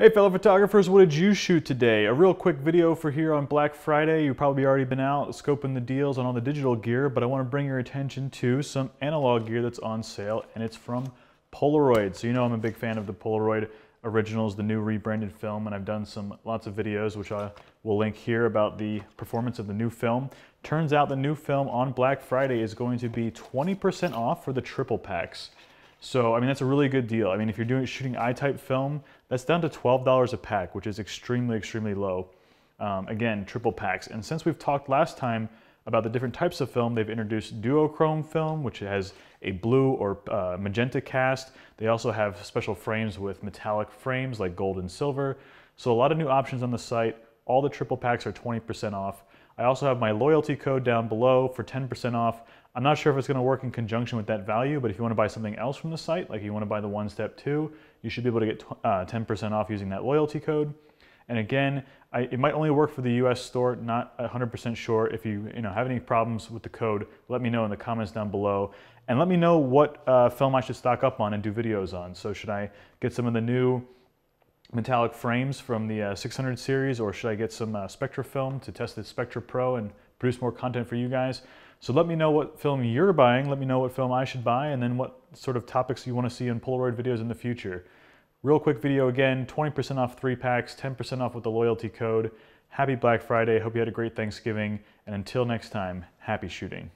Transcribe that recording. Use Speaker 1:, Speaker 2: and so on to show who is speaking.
Speaker 1: Hey fellow photographers, what did you shoot today? A real quick video for here on Black Friday. You've probably already been out scoping the deals on all the digital gear, but I want to bring your attention to some analog gear that's on sale, and it's from Polaroid. So you know I'm a big fan of the Polaroid Originals, the new rebranded film, and I've done some lots of videos, which I will link here about the performance of the new film. Turns out the new film on Black Friday is going to be 20% off for the triple packs. So, I mean, that's a really good deal. I mean, if you're doing shooting I-type film, that's down to $12 a pack, which is extremely, extremely low. Um, again, triple packs. And since we've talked last time about the different types of film, they've introduced duochrome film, which has a blue or uh, magenta cast. They also have special frames with metallic frames like gold and silver. So a lot of new options on the site. All the triple packs are 20% off. I also have my loyalty code down below for 10% off. I'm not sure if it's gonna work in conjunction with that value, but if you wanna buy something else from the site, like you wanna buy the OneStep 2, you should be able to get 10% uh, off using that loyalty code. And again, I, it might only work for the US store, not 100% sure. If you, you know, have any problems with the code, let me know in the comments down below. And let me know what uh, film I should stock up on and do videos on. So should I get some of the new metallic frames from the uh, 600 series or should I get some uh, Spectra film to test the Spectra Pro and produce more content for you guys? So let me know what film you're buying, let me know what film I should buy, and then what sort of topics you want to see in Polaroid videos in the future. Real quick video again, 20% off three packs, 10% off with the loyalty code. Happy Black Friday, hope you had a great Thanksgiving, and until next time, happy shooting.